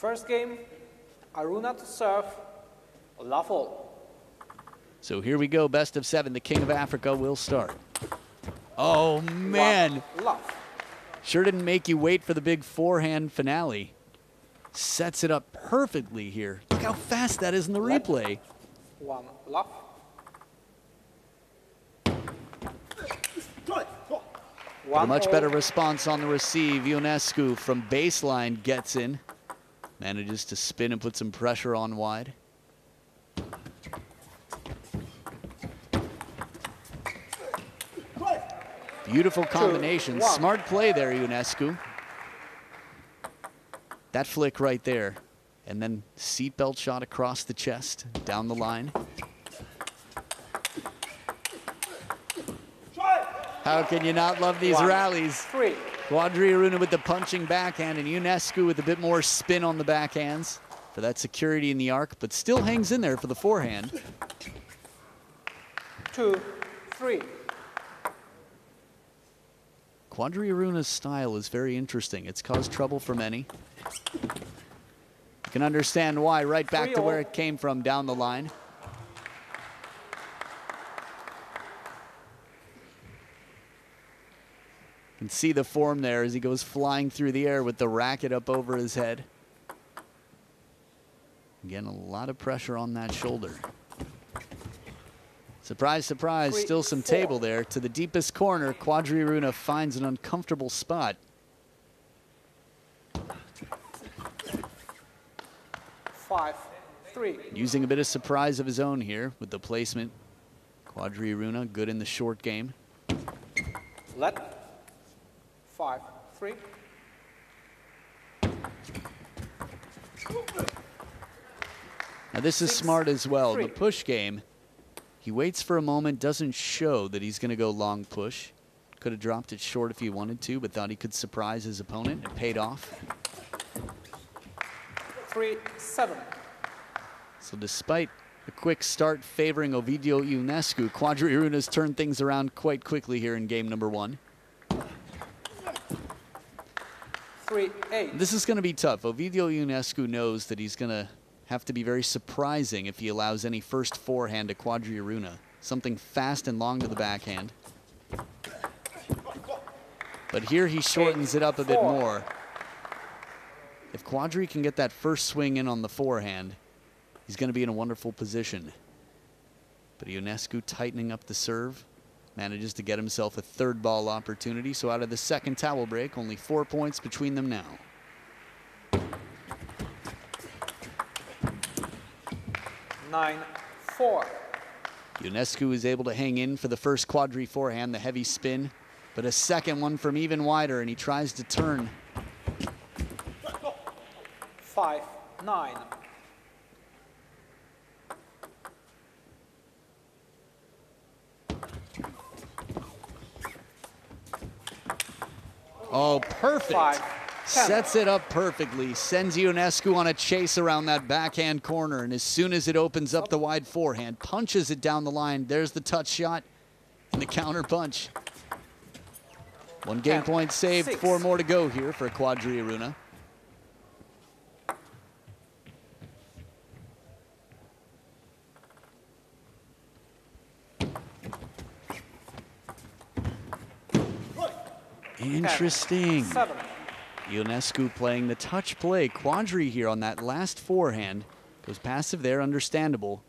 First game, Aruna to serve, love all. So here we go, best of seven. The King of Africa will start. Oh, man. Love, love. Sure didn't make you wait for the big forehand finale. Sets it up perfectly here. Look how fast that is in the replay. One, love. But a much better response on the receive. Ionescu from baseline gets in. Manages to spin and put some pressure on wide. Beautiful combination. one. Smart play there, Ionescu. That flick right there. And then seatbelt shot across the chest, down the line. How can you not love these One. rallies? Three. Quadri Aruna with the punching backhand and Ionescu with a bit more spin on the backhands for that security in the arc, but still hangs in there for the forehand. Two, three. Quadri Aruna's style is very interesting. It's caused trouble for many. You can understand why right back to where it came from down the line. Can see the form there as he goes flying through the air with the racket up over his head. Again, a lot of pressure on that shoulder. Surprise, surprise, Three, still some four. table there. To the deepest corner, Quadri Aruna finds an uncomfortable spot. Five, three. Using a bit of surprise of his own here with the placement. Quadri Aruna good in the short game. Let. Five, three. Now this is Six, smart as well. The push game, he waits for a moment, doesn't show that he's going to go long push. Could have dropped it short if he wanted to, but thought he could surprise his opponent. It paid off. Three, seven. So despite a quick start favoring Ovidiu Ionescu, Quadri Aruna's turned things around quite quickly here in game number one. Three, eight. This is going to be tough. Ovidiu Ionescu knows that he's going to have to be very surprising if he allows any first forehand to Quadri Aruna. Something fast and long to the backhand. But here he shortens it up a bit more. If Quadri can get that first swing in on the forehand, he's going to be in a wonderful position. But Ionescu tightening up the serve, manages to get himself a third ball opportunity. So out of the second towel break, only four points between them now. Nine, four. Ionescu is able to hang in for the first quadri forehand, the heavy spin, but a second one from even wider, and he tries to turn. Five, nine. Oh, perfect. Five. Sets it up perfectly, sends Ionescu on a chase around that backhand corner, and as soon as it opens up the wide forehand, punches it down the line. There's the touch shot and the counter punch. One game Ten, point saved, six. four more to go here for Quadri Aruna. Interesting. Seven. Ionescu playing the touch play. Quadri here on that last forehand. Goes passive there, understandable.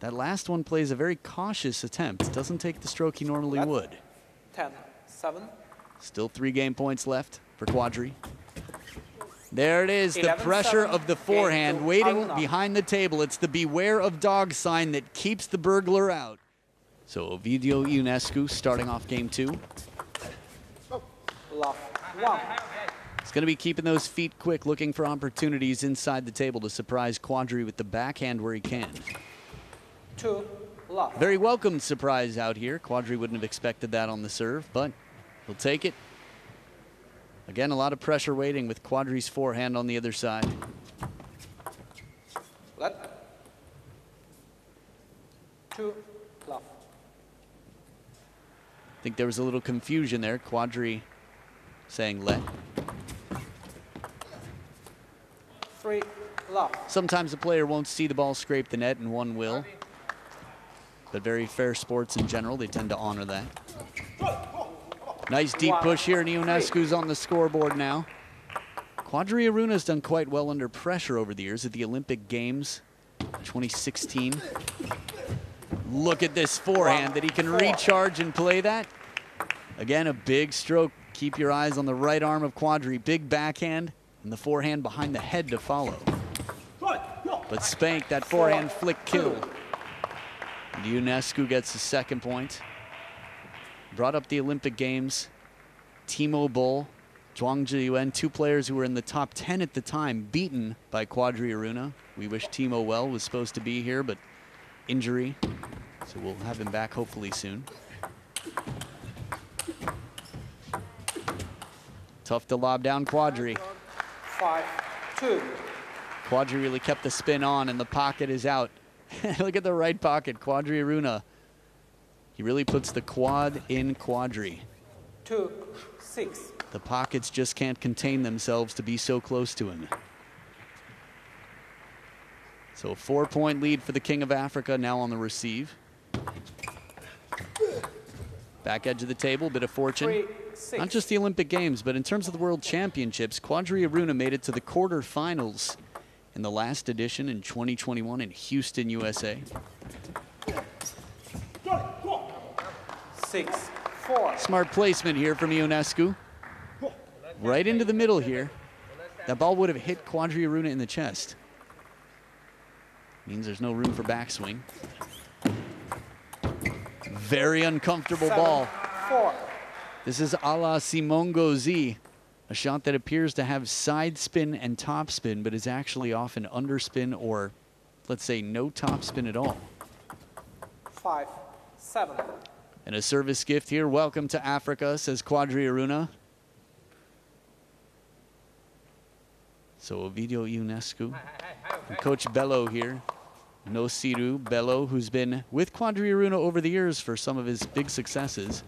That last one plays a very cautious attempt. Doesn't take the stroke he normally would. Ten, seven. Still three game points left for Quadri. There it is, the 11-7, pressure of the forehand to waiting behind the table. It's the beware of dog sign that keeps the burglar out. So Ovidiu Ionescu starting off game two. One. He's going to be keeping those feet quick, looking for opportunities inside the table to surprise Quadri with the backhand where he can. Two, love. Very welcome surprise out here. Quadri wouldn't have expected that on the serve, but he'll take it. Again, a lot of pressure waiting with Quadri's forehand on the other side. Let. Two, love. I think there was a little confusion there. Quadri saying let. Three love. Sometimes a player won't see the ball scrape the net and one will. But very fair sports in general, they tend to honor that. Nice deep push here, and Ionescu's on the scoreboard now. Quadri Aruna's done quite well under pressure over the years at the Olympic Games 2016. Look at this forehand that he can recharge and play that. Again, a big stroke. Keep your eyes on the right arm of Quadri. Big backhand and the forehand behind the head to follow. But Spank, that forehand flick kill. And Ionescu gets the second point. Brought up the Olympic Games. Timo Boll, Chuang Chih-yuan, two players who were in the top 10 at the time, beaten by Quadri Aruna. We wish Timo well, was supposed to be here, but injury. So we'll have him back hopefully soon. Tough to lob down Quadri. Five, two. Quadri really kept the spin on and the pocket is out. Look at the right pocket, Quadri Aruna. He really puts the quad in Quadri. Two, six. The pockets just can't contain themselves to be so close to him. So a four point lead for the King of Africa now on the receive. Back edge of the table, bit of fortune. Three. Not just the Olympic Games, but in terms of the World Championships, Quadri Aruna made it to the quarterfinals in the last edition in 2021 in Houston, USA. Six, four. Smart placement here from Ionescu. Right into the middle here. That ball would have hit Quadri Aruna in the chest. Means there's no room for backswing. Very uncomfortable Seven, ball. Four. This is a la Simon Gauzy, a shot that appears to have side spin and top spin, but is actually often underspin or, let's say, no top spin at all. Five, seven. And a service gift here. Welcome to Africa, says Quadri Aruna. So Ovidiu Ionescu. And Coach Bello here. Nosiru Bello, who's been with Quadri Aruna over the years for some of his big successes.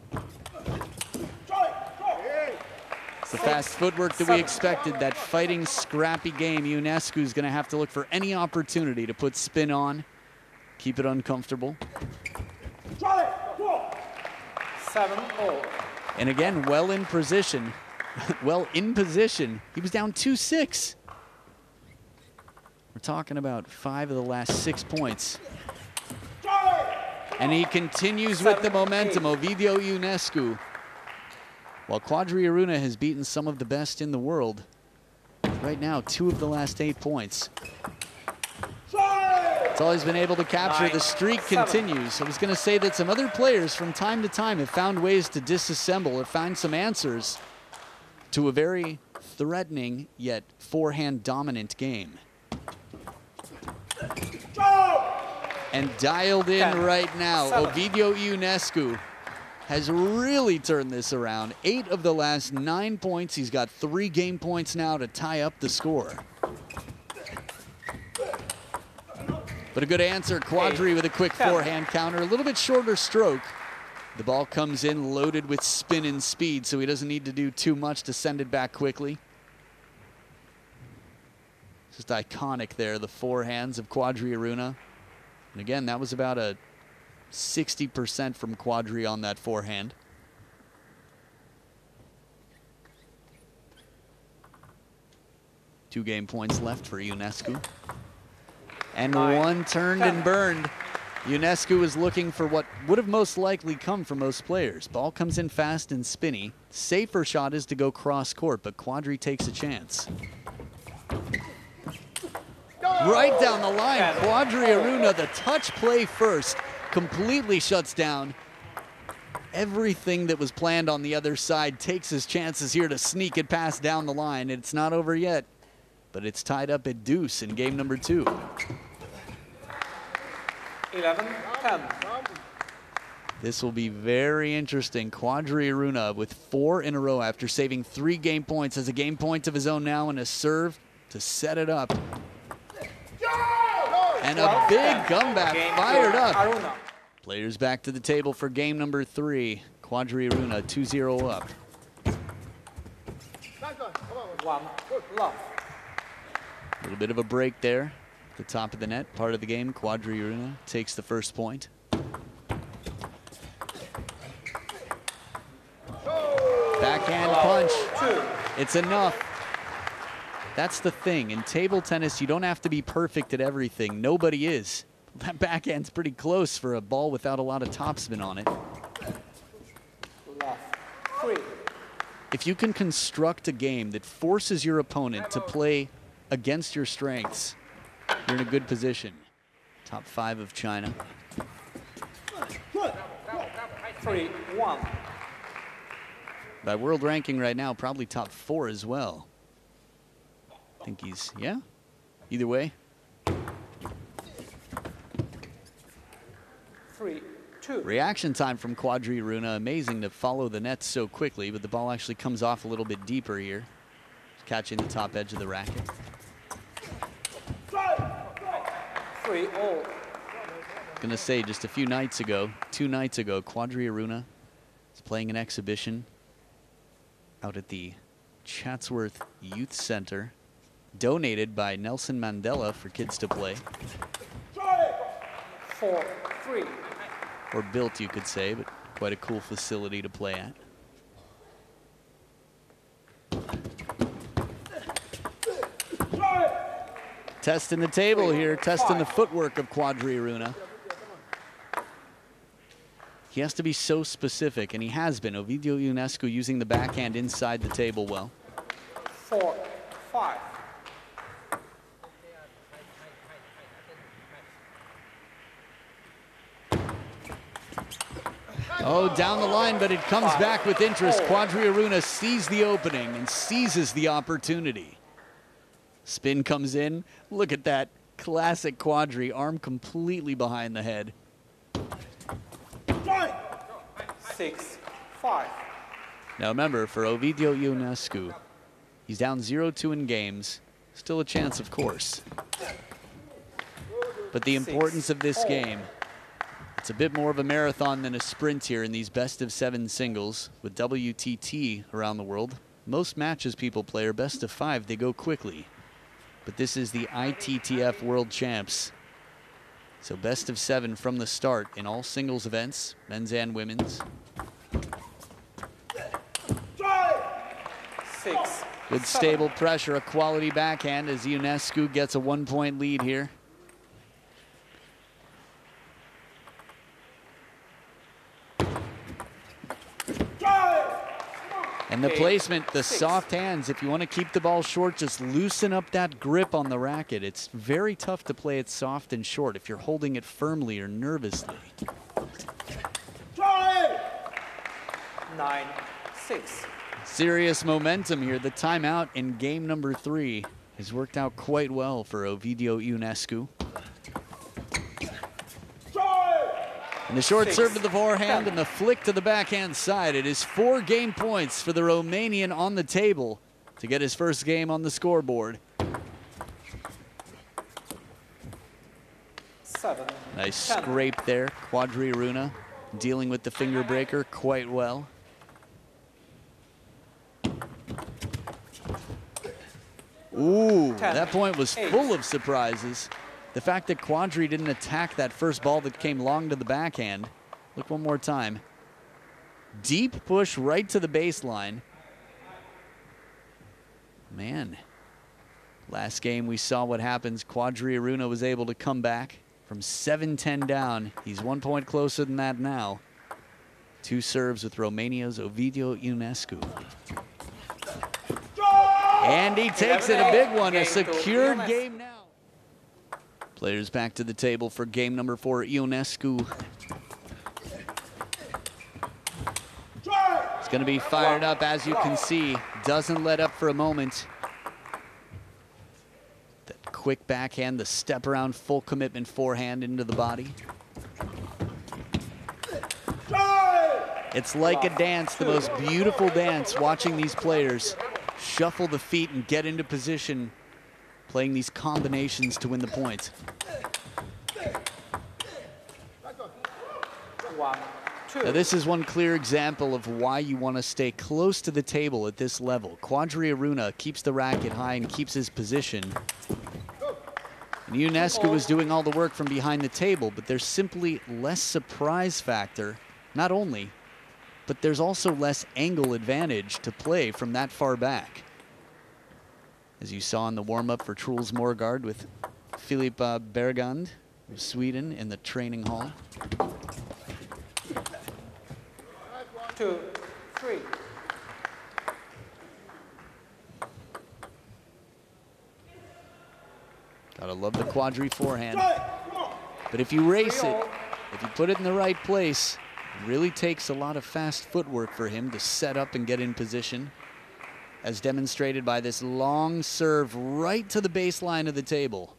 It's the fast footwork that we expected, that fighting, scrappy game. Ionescu's going to have to look for any opportunity to put spin on, keep it uncomfortable. Seven. And again, well in position. well in position. He was down 2 6. We're talking about five of the last six points. And he continues with the momentum. Ovidiu Ionescu. While Quadri Aruna has beaten some of the best in the world, right now, two of the last eight points. That's all he's been able to capture. Nine, the streak seven. continues. I was going to say that some other players from time to time have found ways to disassemble or find some answers to a very threatening yet forehand dominant game. And dialed in Ten, right now, seven. Ovidiu Ionescu has really turned this around. Eight of the last nine points. He's got three game points now to tie up the score. But a good answer, Quadri with a quick forehand counter. A little bit shorter stroke. The ball comes in loaded with spin and speed, so he doesn't need to do too much to send it back quickly. Just iconic there, the forehands of Quadri Aruna. And again, that was about a 60% from Quadri on that forehand. Two game points left for Ionescu. And one turned and burned. Ionescu is looking for what would have most likely come for most players. Ball comes in fast and spinny. Safer shot is to go cross court, but Quadri takes a chance. Right down the line, Quadri Aruna, the touch play first, completely shuts down everything that was planned on the other side. Takes his chances here to sneak it past down the line. It's not over yet, but it's tied up at deuce in game number two. 11, 10. This will be very interesting. Quadri Aruna with four in a row after saving three game points has a game point of his own now and a serve to set it up. And a big comeback fired up. Players back to the table for game number three. Quadri Aruna 2-0 up. A little bit of a break there. At the top of the net, part of the game. Quadri Aruna takes the first point. Backhand punch. It's enough. That's the thing. In table tennis, you don't have to be perfect at everything. Nobody is. That backhand's pretty close for a ball without a lot of topspin on it. If you can construct a game that forces your opponent to play against your strengths, you're in a good position. Top five of China. Three. One. By world ranking right now, probably top four as well. I think he's, yeah? Either way, Three. Two. reaction time from Quadri Aruna. Amazing to follow the net so quickly, but the ball actually comes off a little bit deeper here. Catching the top edge of the racket. Three. All. Gonna say just a few nights ago, two nights ago, Quadri Aruna is playing an exhibition out at the Chatsworth Youth Center, donated by Nelson Mandela for kids to play, Four. Three. or built, you could say, but quite a cool facility to play at. Testing the table here, testing the footwork of Quadri Aruna. He has to be so specific, and he has been. Ovidiu Ionescu using the backhand inside the table well. Four. Five. Oh, down the line, but it comes back with interest. Quadri Aruna sees the opening and seizes the opportunity. Spin comes in. Look at that classic Quadri, arm completely behind the head. Six. Five. Now remember, for Ovidiu Ionescu, he's down 0-2 in games. Still a chance, of course. But the importance of this game, it's a bit more of a marathon than a sprint here in these best of seven singles with WTT around the world. Most matches people play are best of five, they go quickly. But this is the ITTF World Champs. So best of seven from the start in all singles events, men's and women's. Six. Good stable pressure, a quality backhand as Ionescu gets a one point lead here. And the placement, the six. soft hands, if you want to keep the ball short, just loosen up that grip on the racket. It's very tough to play it soft and short if you're holding it firmly or nervously. Try Nine. Six. Serious momentum here. The timeout in game number three has worked out quite well for Ovidiu Ionescu. And the short Six. serve to the forehand and the flick to the backhand side. It is four game points for the Romanian on the table to get his first game on the scoreboard. Seven. Nice Ten. scrape there. Quadri Aruna dealing with the finger breaker quite well. Ooh, Ten. that point was Eight. full of surprises. The fact that Quadri didn't attack that first ball that came long to the backhand. Look one more time. Deep push right to the baseline. Man, last game we saw what happens. Quadri Aruna was able to come back from 7-10 down. He's one point closer than that now. Two serves with Romania's Ovidiu Ionescu. And he takes it a big one, a secured game. Players back to the table for game number four, Ionescu. It's going to be fired up, as you can see. Doesn't let up for a moment. That quick backhand, the step around, full commitment forehand into the body. It's like a dance, the most beautiful dance, watching these players shuffle the feet and get into position, playing these combinations to win the point. One. Now, this is one clear example of why you want to stay close to the table at this level. Quadri Aruna keeps the racket high and keeps his position. And Ionescu was doing all the work from behind the table, but there's simply less surprise factor, not only, but there's also less angle advantage to play from that far back. As you saw in the warm-up for Truls Möregårdh with Filippa Bergand of Sweden in the training hall. two, three. Gotta love the quadri forehand. But if you race it, if you put it in the right place, it really takes a lot of fast footwork for him to set up and get in position, as demonstrated by this long serve right to the baseline of the table.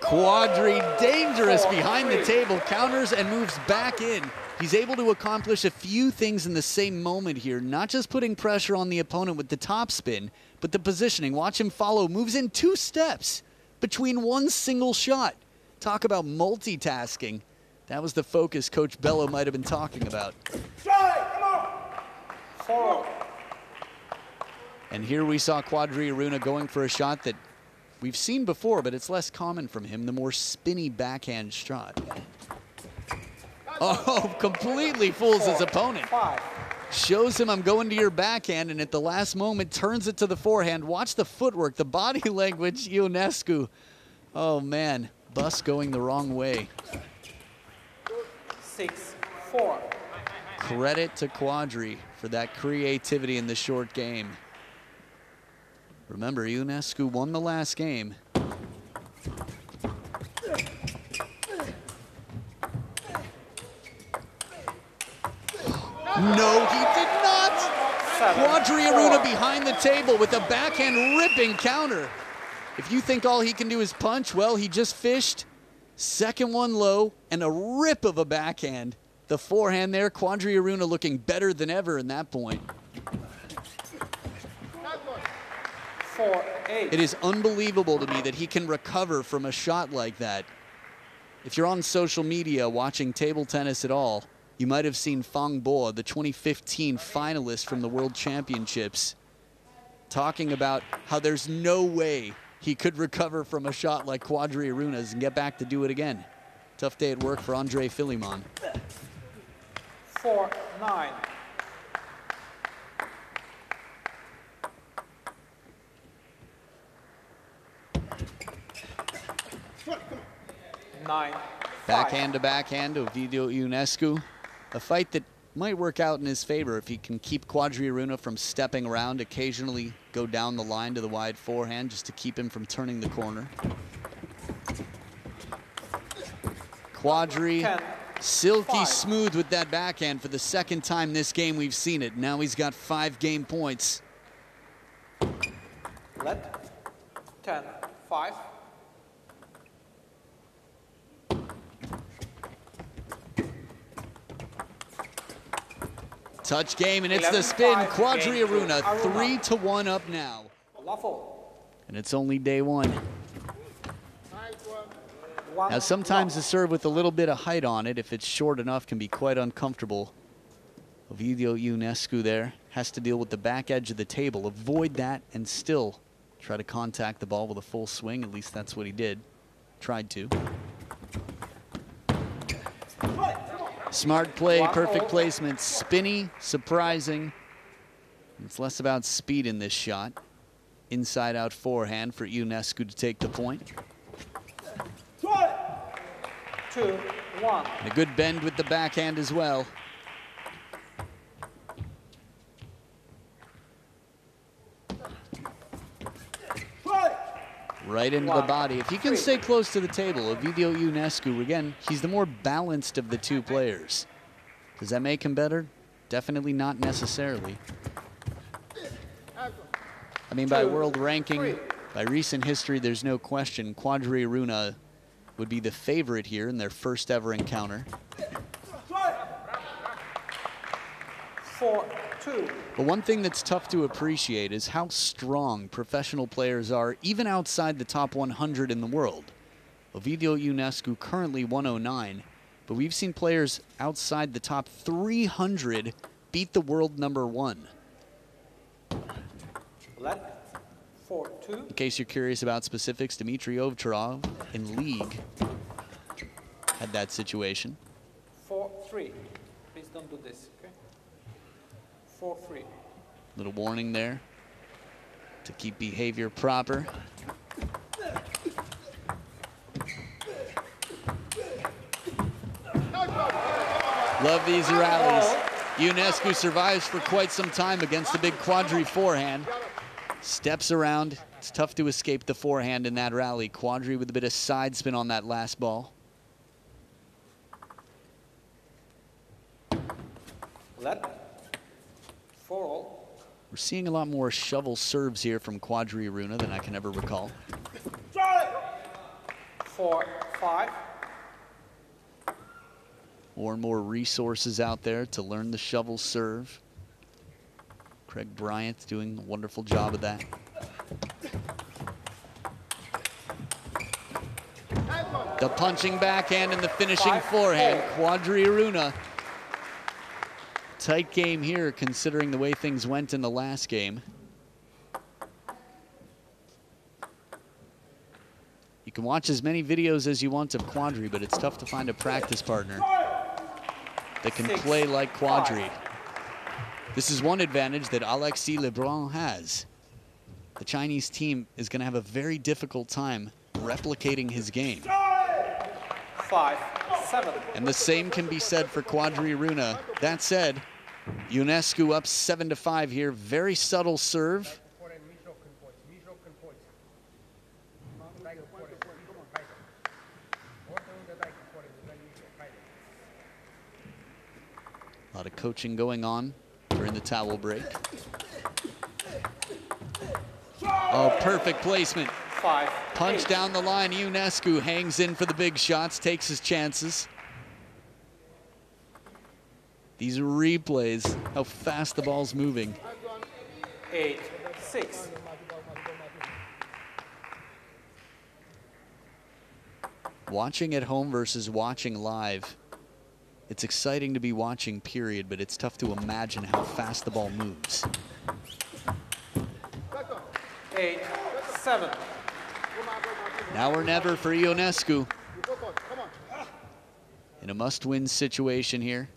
Quadri dangerous behind the table, counters and moves back in. He's able to accomplish a few things in the same moment here, not just putting pressure on the opponent with the top spin, but the positioning. Watch him follow, moves in two steps between one single shot. Talk about multitasking. That was the focus Coach Bello might have been talking about. And here we saw Quadri Aruna going for a shot that we've seen before, but it's less common from him, the more spinny backhand shot. Oh, completely fools his opponent. Five. Shows him I'm going to your backhand, and at the last moment turns it to the forehand. Watch the footwork, the body language, Ionescu. Oh man, bus going the wrong way. Six, four. Credit to Quadri for that creativity in the short game. Remember, Ionescu won the last game. No, he did not. Seven, Quadri Aruna behind the table with a backhand ripping counter. If you think all he can do is punch, well, he just fished. Second one low and a rip of a backhand. The forehand there, Quadri Aruna looking better than ever in that point. Four, eight. It is unbelievable to me that he can recover from a shot like that. If you're on social media watching table tennis at all, you might have seen Fang Bo, the 2015 finalist from the World Championships, talking about how there's no way he could recover from a shot like Quadri Aruna's and get back to do it again. Tough day at work for Andre Philemon. Four, nine. Nine. five. Backhand to backhand to Ovidiu Ionescu. A fight that might work out in his favor if he can keep Quadri Aruna from stepping around, occasionally go down the line to the wide forehand just to keep him from turning the corner. Quadri, silky smooth with that backhand for the second time this game we've seen it. Now he's got five game points. Let. Ten. Five. Touch game, and it's the 11-5 spin. Quadri Aruna, Aruna. three to one up now. And it's only day one. Now, sometimes the serve with a little bit of height on it, if it's short enough, can be quite uncomfortable. Ovidiu Ionescu there has to deal with the back edge of the table, avoid that, and still try to contact the ball with a full swing. At least that's what he did. Tried to. Smart play, perfect placement, spinny, surprising. It's less about speed in this shot. Inside out forehand for Ionescu to take the point. Two. One. And a good bend with the backhand as well. Right into the body. If he can three. stay close to the table, Ovidiu Ionescu, again, he's the more balanced of the two players. Does that make him better? Definitely not necessarily. I mean, by world ranking, by recent history, there's no question Quadri Aruna would be the favorite here in their first ever encounter. Four. But one thing that's tough to appreciate is how strong professional players are, even outside the top 100 in the world. Ovidiu Ionescu currently 109, but we've seen players outside the top 300 beat the world number one. Let, 4 2. In case you're curious about specifics, Dmitry Ovtcharov in league had that situation. 4 3. Please don't do this, okay? 4 3. Little warning there to keep behavior proper. Love these rallies. Ionescu survives for quite some time against the big quadri forehand. Steps around. It's tough to escape the forehand in that rally. Quadri with a bit of side spin on that last ball. Let, 4 all. We're seeing a lot more shovel serves here from Quadri Aruna than I can ever recall. 4 5. More and more resources out there to learn the shovel serve. Craig Bryant doing a wonderful job of that. The punching backhand and the finishing Five, forehand. four. Quadri Aruna. Tight game here considering the way things went in the last game. You can watch as many videos as you want of Quadri, but it's tough to find a practice partner that can Six, play like Quadri. five. This is one advantage that Alexis Lebrun has. The Chinese team is going to have a very difficult time replicating his game. 5 7. And the same can be said for Quadri Aruna. That said, Ionescu up 7 to 5 here. Very subtle serve. A lot of coaching going on during the towel break. Oh, perfect placement. 5 Punch eight. down the line. Ionescu hangs in for the big shots, takes his chances. These replays, how fast the ball's moving. 8 6. Watching at home versus watching live. It's exciting to be watching, period, but it's tough to imagine how fast the ball moves. 8 7. Now or never for Ionescu. In a must-win situation here.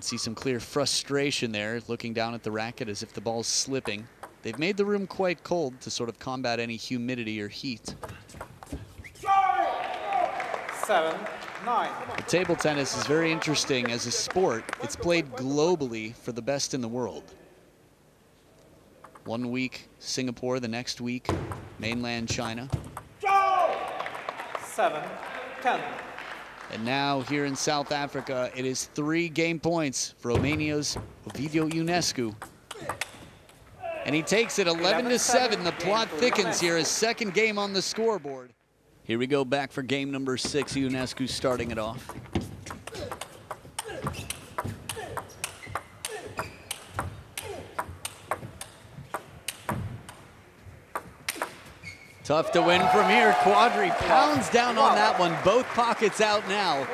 Can see some clear frustration there, looking down at the racket as if the ball's slipping. They've made the room quite cold to sort of combat any humidity or heat. 7 9. But table tennis is very interesting as a sport. It's played globally for the best in the world. One week, Singapore, the next week, mainland China. 7 10. And now here in South Africa, it is three game points for Romania's Ovidiu Ionescu. And he takes it 11 to 7. The plot thickens here. His second game on the scoreboard. Here we go back for game number six. Ionescu starting it off. Tough to win from here. Quadri pounds down on that one. Both pockets out now.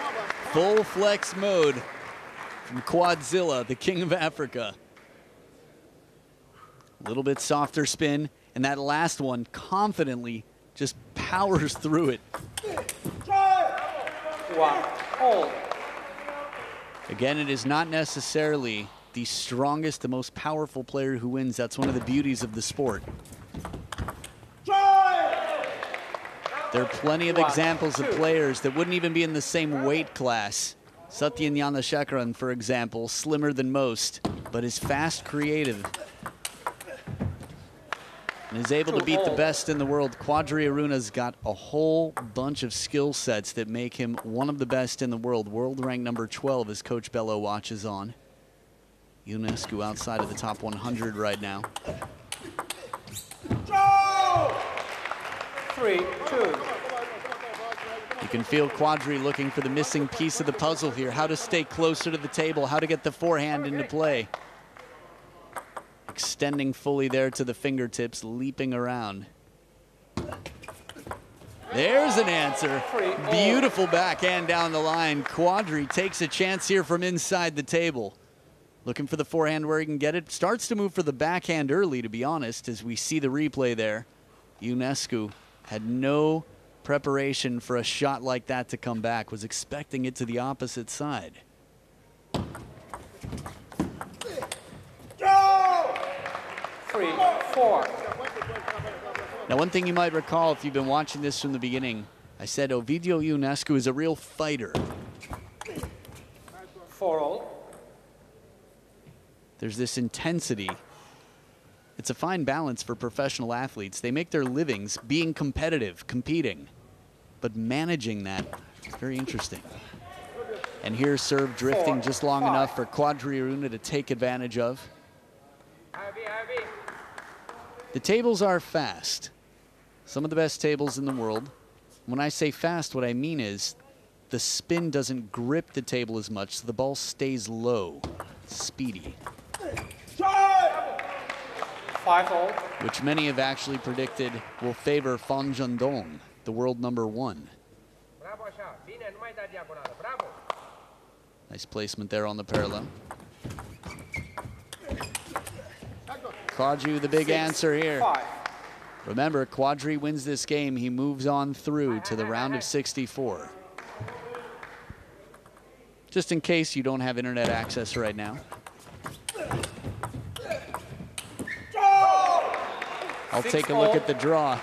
Full flex mode from Quadzilla, the king of Africa. A little bit softer spin, and that last one confidently just powers through it. Again, it is not necessarily the strongest, the most powerful player who wins. That's one of the beauties of the sport. There are plenty of One, examples of players that wouldn't even be in the same weight class. Sathiyan Gnanasekaran, for example, slimmer than most, but is fast, creative, and is able to beat the best in the world. Quadri Aruna's got a whole bunch of skill sets that make him one of the best in the world. World rank number 12 as Coach Bello watches on. Ionescu outside of the top 100 right now. 3 2. You can feel Quadri looking for the missing piece of the puzzle here, how to stay closer to the table, how to get the forehand into play. Extending fully there to the fingertips, leaping around. There's an answer. Beautiful backhand down the line. Quadri takes a chance here from inside the table. Looking for the forehand where he can get it. Starts to move for the backhand early, to be honest, as we see the replay there. Ionescu had no preparation for a shot like that to come back, was expecting it to the opposite side. Three, four. Now, one thing you might recall if you've been watching this from the beginning, I said Ovidiu Ionescu is a real fighter. Four all. There's this intensity. It's a fine balance for professional athletes. They make their livings being competitive, competing, but managing that is very interesting. And here serve drifting just long enough for Quadri Aruna to take advantage of. The tables are fast. Some of the best tables in the world. When I say fast, what I mean is the spin doesn't grip the table as much, so the ball stays low, speedy. Which many have actually predicted will favor Fan Zhendong, the world number one. Bravo așa, bine, nu mai da diagonală, bravo! Nice placement there on the parallel. Quadri, the big Six, answer here. Five. Remember, Quadri wins this game. He moves on through to the round of 64. Just in case you don't have internet access right now. I'll Six take a look all. at the draw.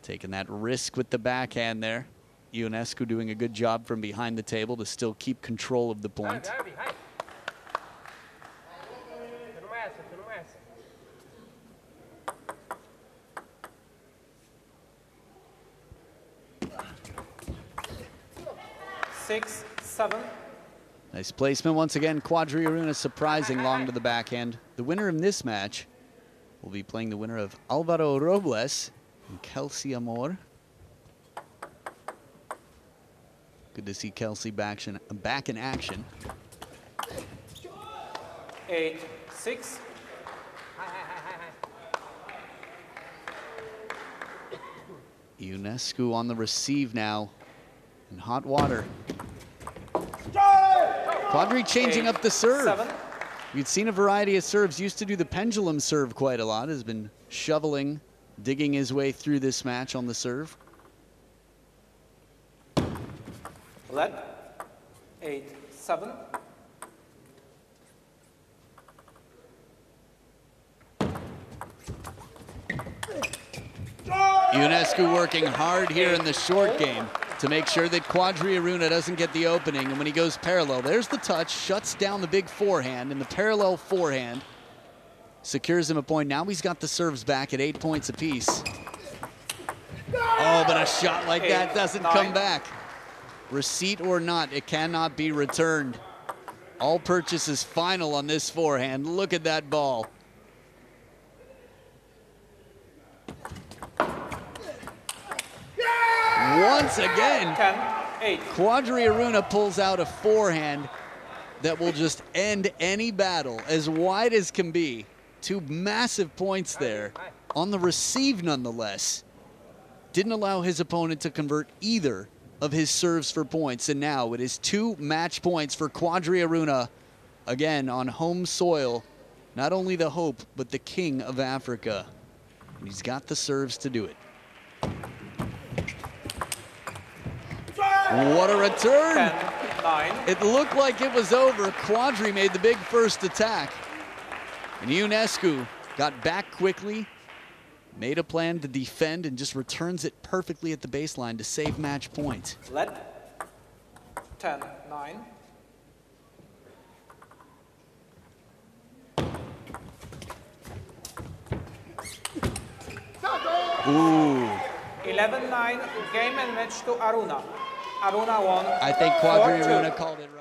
Taking that risk with the backhand there. Ionescu doing a good job from behind the table to still keep control of the point. Gabi, hai! Să nu mai iasă, să nu mai iasă. Six, seven. Nice placement once again. Quadri Aruna surprising long to the backhand. The winner in this match will be playing the winner of Alvaro Robles and Kelsey Amor. Good to see Kelsey back, back in action. Eight, six. Ionescu on the receive now in hot water. Quadri changing Eight, up the serve. Seven. We'd seen a variety of serves. Used to do the pendulum serve quite a lot. Has been shoveling, digging his way through this match on the serve. Lead. Eight, seven. Ionescu working hard here in the short game to make sure that Quadri Aruna doesn't get the opening. And when he goes parallel, there's the touch, shuts down the big forehand, and the parallel forehand secures him a point. Now he's got the serves back at eight points apiece. Oh, but a shot like that doesn't nine. come back. Receipt or not, it cannot be returned. All purchase is final on this forehand. Look at that ball. Once again, Ten, eight. Quadri Aruna pulls out a forehand that will just end any battle as wide as can be. Two massive points there on the receive, nonetheless. Didn't allow his opponent to convert either of his serves for points, and now it is two match points for Quadri Aruna. Again, on home soil, not only the hope, but the king of Africa. And he's got the serves to do it. What a return! Ten, nine. It looked like it was over. Quadri made the big first attack. And Ionescu got back quickly, made a plan to defend, and just returns it perfectly at the baseline to save match point. Lead. Ten, nine. Ooh. 11, nine. Game and match to Aruna. Aruna won. I think 4-2. Quadri Aruna called it right.